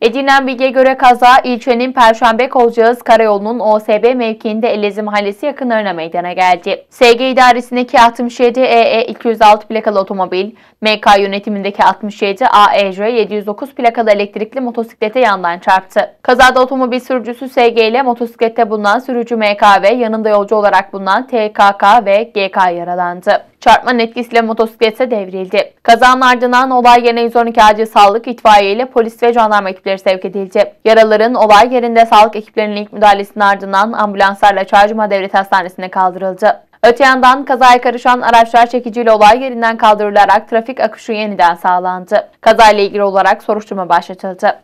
Edinilen bilgiye göre kaza ilçenin Perşembe Kolcağız Karayolu'nun OSB mevkiinde Elezi Mahallesi yakınlarına meydana geldi. SG idaresindeki 67 EE 206 plakalı otomobil, MK yönetimindeki 67 AEJ 709 plakalı elektrikli motosiklete yandan çarptı. Kazada otomobil sürücüsü SG ile motosiklette bulunan sürücü MK ve yanında yolcu olarak bulunan TKK ve GK yaralandı. Çarpmanın etkisiyle motosiklete devrildi. Kazanın ardından olay yerine 112 acil sağlık, itfaiye ile polis ve jandarma ekipleri sevk edildi. Yaraların olay yerinde sağlık ekiplerinin ilk müdahalesinin ardından ambulanslarla Çaycuma Devlet Hastanesi'ne kaldırıldı. Öte yandan kazaya karışan araçlar çekiciyle olay yerinden kaldırılarak trafik akışı yeniden sağlandı. Kazayla ilgili olarak soruşturma başlatıldı.